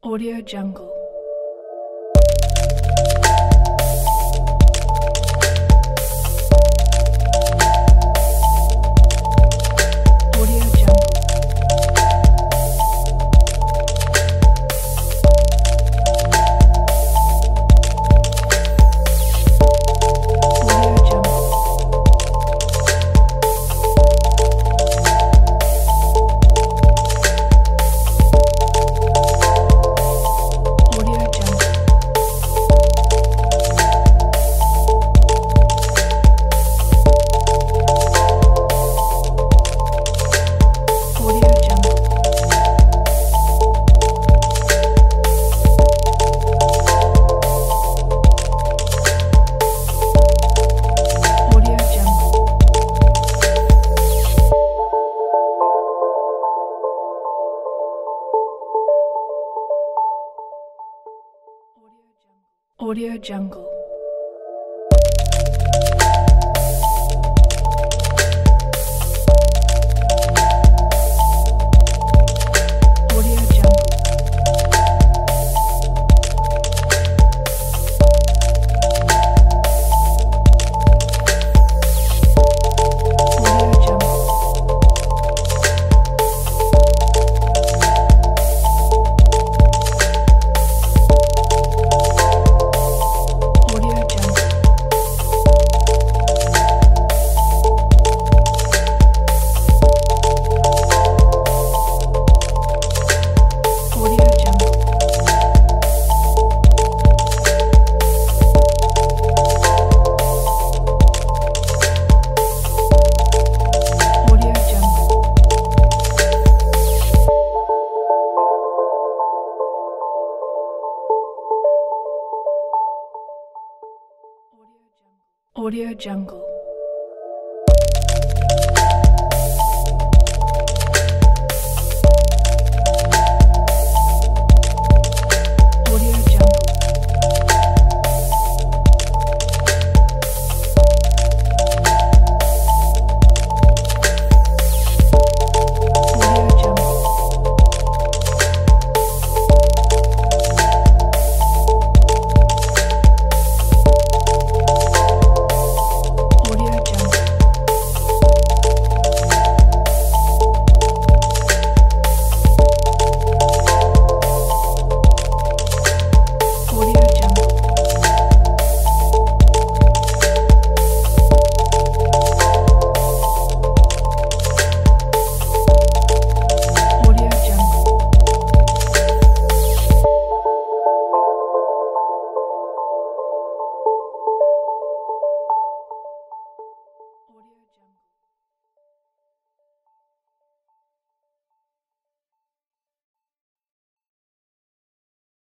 Audio Jungle. Audio Jungle. Audio Jungle.